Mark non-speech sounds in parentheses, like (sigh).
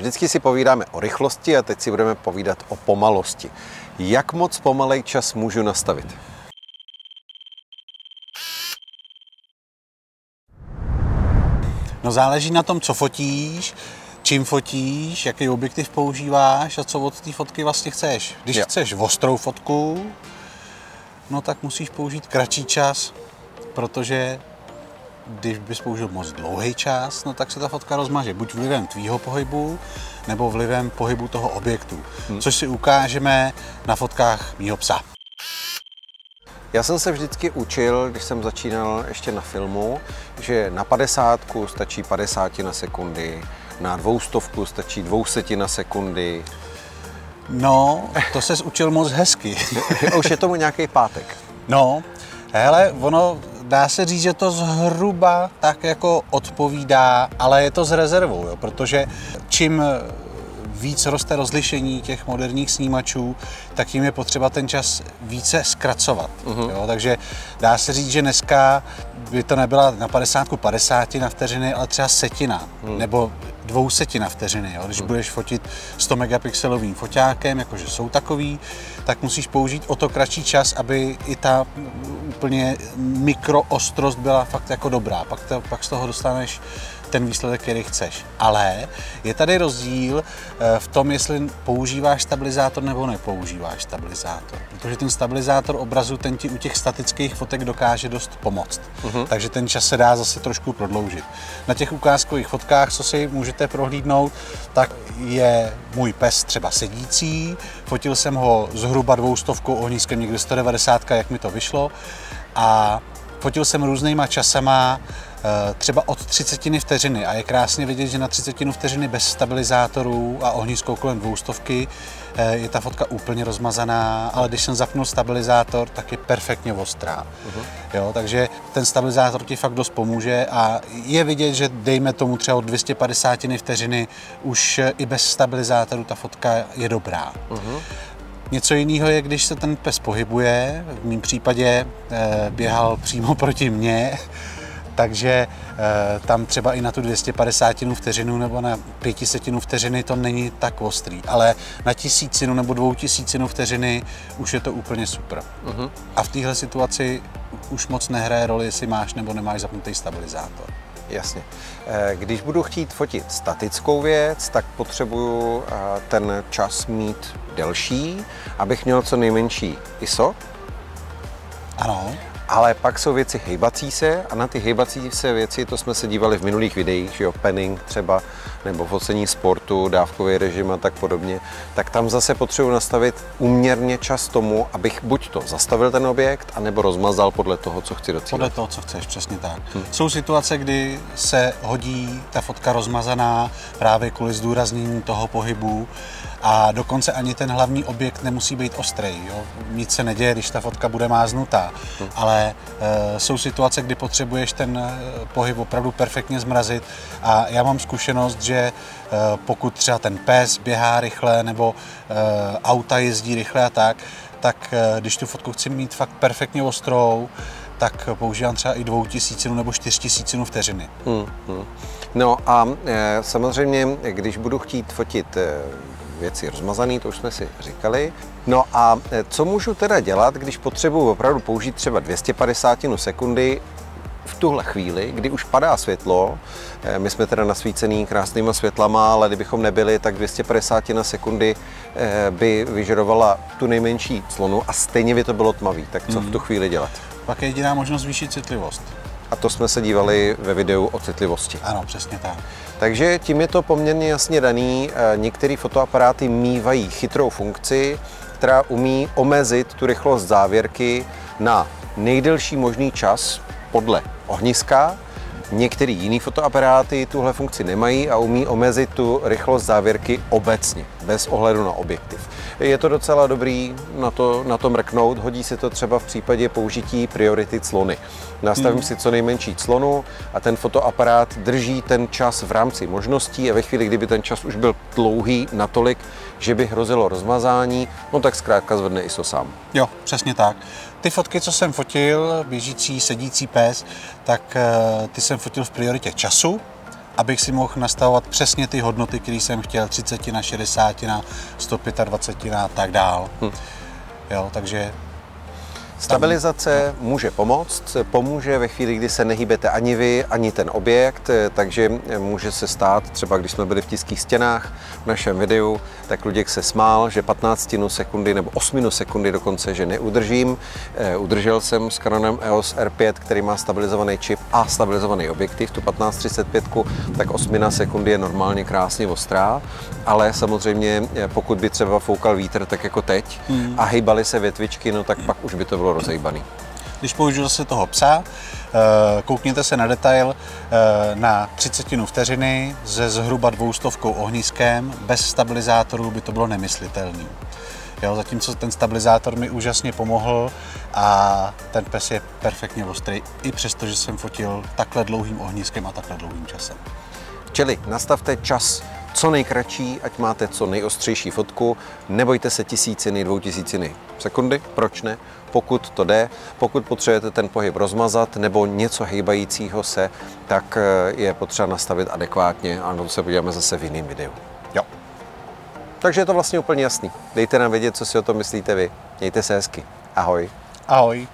Vždycky si povídáme o rychlosti a teď si budeme povídat o pomalosti. Jak moc pomalej čas můžu nastavit? No záleží na tom, co fotíš, čím fotíš, jaký objektiv používáš a co od té fotky vlastně chceš. Když Jo. chceš ostrou fotku, no tak musíš použít kratší čas, protože když bys použil moc dlouhý čas, no tak se ta fotka rozmaže. Buď vlivem tvýho pohybu, nebo vlivem pohybu toho objektu. Hmm. Což si ukážeme na fotkách mýho psa. Já jsem se vždycky učil, když jsem začínal ještě na filmu, že na 50 stačí 50 na sekundy, na dvoustovku stačí 200 na sekundy. No, to ses učil moc hezky. (laughs) Už je tomu nějaký pátek. No, hele, ono dá se říct, že to zhruba tak jako odpovídá, ale je to s rezervou, jo, protože čím víc roste rozlišení těch moderních snímačů, tak tím je potřeba ten čas více zkracovat. Uh-huh. Jo? Takže dá se říct, že dneska by to nebyla na 50 50 na vteřiny, ale třeba setina, uh-huh. nebo dvousetina vteřiny. Jo? Když uh-huh. budeš fotit 100 megapixelovým foťákem, jakože jsou takový, tak musíš použít o to kratší čas, aby i ta úplně mikroostrost byla fakt jako dobrá. Pak, to, pak z toho dostaneš ten výsledek, který chceš. Ale je tady rozdíl eh, v tom, jestli používáš stabilizátor nebo nepoužíváš stabilizátor. Protože ten stabilizátor obrazu, ten ti u těch statických fotek dokáže dost pomoct. Uh-huh. Takže ten čas se dá zase trošku prodloužit. Na těch ukázkových fotkách, co si můžete prohlídnout, tak je můj pes třeba sedící. Fotil jsem ho zhruba dvoustovkou ohniskem někde 190, jak mi to vyšlo. A fotil jsem různýma časama, třeba od 30 vteřiny a je krásně vidět, že na 30 vteřiny bez stabilizátorů a ohniskou kolem dvoustovky je ta fotka úplně rozmazaná, ale když jsem zapnul stabilizátor, tak je perfektně ostrá. Uh-huh. Jo, takže ten stabilizátor ti fakt dost pomůže a je vidět, že dejme tomu třeba od 250 vteřiny už i bez stabilizátoru ta fotka je dobrá. Uh-huh. Něco jiného je, když se ten pes pohybuje, v mém případě e, běhal přímo proti mně, takže e, tam třeba i na tu 250 vteřinu nebo na 500 vteřiny to není tak ostrý, ale na tisícinu nebo dvou tisícinu vteřiny už je to úplně super. Uh-huh. A v téhle situaci už moc nehraje roli, jestli máš nebo nemáš zapnutý stabilizátor. Jasně. Když budu chtít fotit statickou věc, tak potřebuju ten čas mít delší, abych měl co nejmenší ISO. Ano. Ale pak jsou věci hejbací se a na ty hejbací se věci, to jsme se dívali v minulých videích, že jo, penning třeba, nebo focení sportu, dávkový režim a tak podobně, tak tam zase potřebuji nastavit uměrně čas tomu, abych buď to zastavil ten objekt, anebo rozmazal podle toho, co chci docílit. Podle toho, co chceš, přesně tak. Hmm. Jsou situace, kdy se hodí ta fotka rozmazaná právě kvůli zdůraznění toho pohybu a dokonce ani ten hlavní objekt nemusí být ostrý. Jo? Nic se neděje, když ta fotka bude máznutá, hmm. ale e, jsou situace, kdy potřebuješ ten e, pohyb opravdu perfektně zmrazit a já mám zkušenost, že e, pokud třeba ten pes běhá rychle nebo auta jezdí rychle a tak, tak když tu fotku chci mít fakt perfektně ostrou, tak používám třeba i dvou tisícinu nebo čtyř tisícinu vteřiny. Hmm, hmm. No a e, samozřejmě, když budu chtít fotit e, věci rozmazané, to už jsme si říkali. No a co můžu teda dělat, když potřebuji opravdu použít třeba 250 sekundy v tuhle chvíli, kdy už padá světlo, my jsme teda nasvícený krásnýma světlama, ale kdybychom nebyli, tak 250 na sekundy by vyžadovala tu nejmenší clonu a stejně by to bylo tmavý. Tak co v tu chvíli dělat? Pak je jediná možnost zvýšit citlivost. A to jsme se dívali ve videu o citlivosti. Ano, přesně tak. Takže tím je to poměrně jasně daný. Některé fotoaparáty mývají chytrou funkci, která umí omezit tu rychlost závěrky na nejdelší možný čas podle ohniska. Některé jiné fotoaparáty tuhle funkci nemají a umí omezit tu rychlost závěrky obecně, bez ohledu na objektiv. Je to docela dobrý na to, na to mrknout, hodí se to třeba v případě použití priority clony. Nastavím hmm. si co nejmenší clonu a ten fotoaparát drží ten čas v rámci možností a ve chvíli, kdyby ten čas už byl dlouhý natolik, že by hrozilo rozmazání, no tak zkrátka zvedne ISO sám. Jo, přesně tak. Ty fotky, co jsem fotil, běžící, sedící pes, tak ty jsem fotil v prioritě času abych si mohl nastavovat přesně ty hodnoty, které jsem chtěl, 30 na 60 na 125 na tak dál. Hm. Jo, takže Stabilizace může pomoct, pomůže ve chvíli, kdy se nehýbete ani vy, ani ten objekt, takže může se stát, třeba když jsme byli v tiských stěnách v našem videu, tak Luděk se smál, že 15 sekundy nebo 8 sekundy dokonce, že neudržím. Eh, udržel jsem s Canonem EOS R5, který má stabilizovaný čip a stabilizovaný objektiv, tu 1535, tak 8 sekundy je normálně krásně ostrá, ale samozřejmě eh, pokud by třeba foukal vítr, tak jako teď, hmm. a hejbaly se větvičky, no tak pak už by to bylo bylo rozejbaný. Když použiju zase toho psa, eh, koukněte se na detail eh, na 30 vteřiny se zhruba dvoustovkou ohniskem, bez stabilizátorů by to bylo nemyslitelné. Jo, zatímco ten stabilizátor mi úžasně pomohl a ten pes je perfektně ostrý, i přesto, že jsem fotil takhle dlouhým ohniskem a takhle dlouhým časem. Čili nastavte čas co nejkratší, ať máte co nejostřejší fotku. Nebojte se tisíciny, dvou tisíciny sekundy, proč ne? Pokud to jde, pokud potřebujete ten pohyb rozmazat nebo něco hejbajícího se, tak eh, je potřeba nastavit adekvátně a na to se podíváme zase v jiném videu. Jo. Takže je to vlastně úplně jasný. Dejte nám vědět, co si o tom myslíte vy. Mějte se hezky. Ahoj. Ahoj.